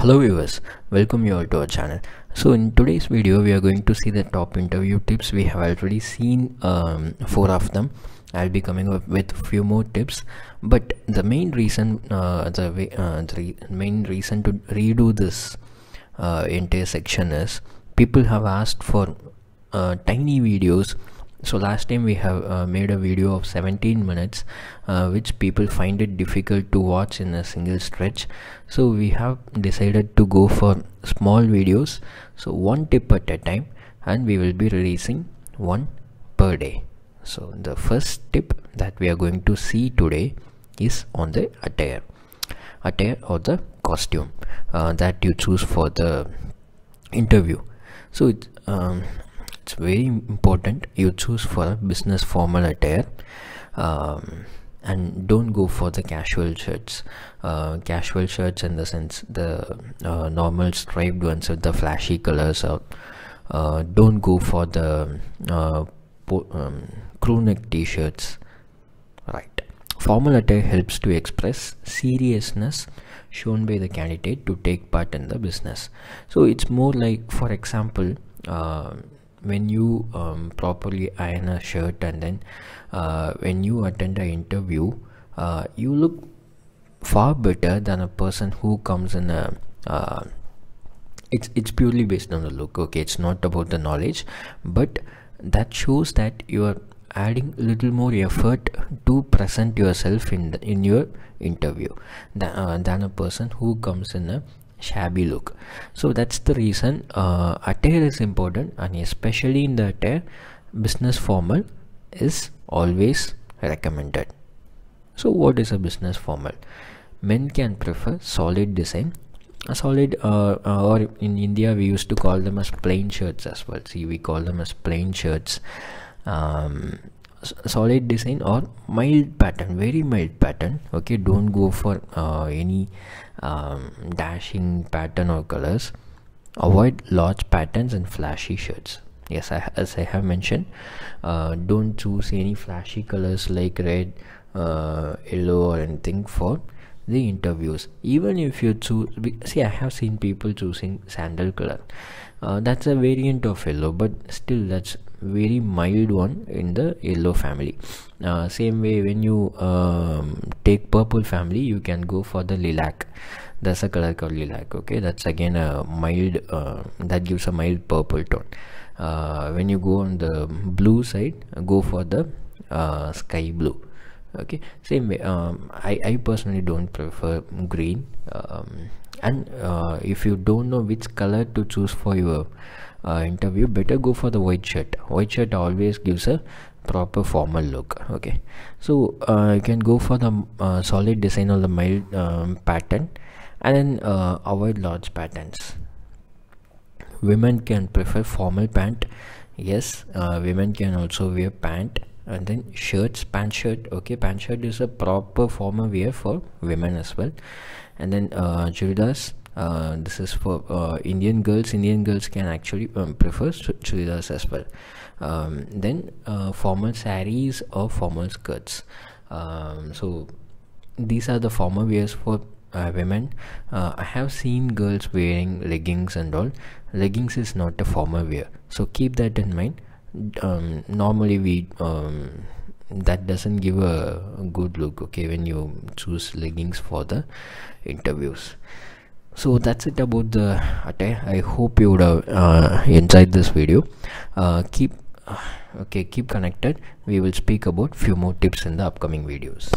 hello viewers welcome you all to our channel. So in today's video we are going to see the top interview tips we have already seen um, four of them. I'll be coming up with a few more tips but the main reason uh, the, way, uh, the re main reason to redo this uh, entire section is people have asked for uh, tiny videos so last time we have uh, made a video of 17 minutes uh, which people find it difficult to watch in a single stretch. So we have decided to go for small videos. So one tip at a time and we will be releasing one per day. So the first tip that we are going to see today is on the attire. Attire or the costume uh, that you choose for the interview. So it's um, it's very important you choose for a business formal attire um, and don't go for the casual shirts. Uh, casual shirts in the sense the uh, normal striped ones with the flashy colors or uh, don't go for the uh, um, crew neck t-shirts. Right. Formal attire helps to express seriousness shown by the candidate to take part in the business. So it's more like for example uh, when you um, properly iron a shirt and then uh, when you attend an interview uh, you look far better than a person who comes in a uh, it's it's purely based on the look okay? It's not about the knowledge but that shows that you are adding a little more effort to present yourself in the, in your interview than, uh, than a person who comes in a shabby look. So that's the reason uh, attire is important and especially in the attire business formal is always recommended. So what is a business formal? Men can prefer solid design a solid uh, uh, or in india we used to call them as plain shirts as well. See we call them as plain shirts. Um, solid design or mild pattern very mild pattern okay? Don't go for uh, any um, dashing pattern or colors. Avoid large patterns and flashy shirts. Yes I, as i have mentioned uh, don't choose any flashy colors like red uh, yellow or anything for the interviews. Even if you choose see i have seen people choosing sandal color. Uh, that's a variant of yellow but still that's very mild one in the yellow family. Uh, same way when you um, take purple family you can go for the lilac. That's a color called lilac okay? That's again a mild uh, that gives a mild purple tone. Uh, when you go on the blue side go for the uh, sky blue okay same way um, I, I personally don't prefer green um, and uh, if you don't know which color to choose for your uh, interview better go for the white shirt. White shirt always gives a proper formal look okay? So uh, you can go for the uh, solid design or the mild um, pattern and then uh, avoid large patterns. Women can prefer formal pant yes uh, women can also wear pant and then shirts pant shirt. Okay pant shirt is a proper formal wear for women as well. And then uh, churidars. Uh, this is for uh, Indian girls. Indian girls can actually um, prefer churidars as well. Um, then uh, formal saris or formal skirts. Um, so these are the formal wears for uh, women. Uh, I have seen girls wearing leggings and all. Leggings is not a formal wear. So keep that in mind um, normally we um, that doesn't give a, a good look okay when you choose leggings for the interviews. So that's it about the attire i hope you would have uh, enjoyed this video. Uh, keep okay keep connected. We will speak about few more tips in the upcoming videos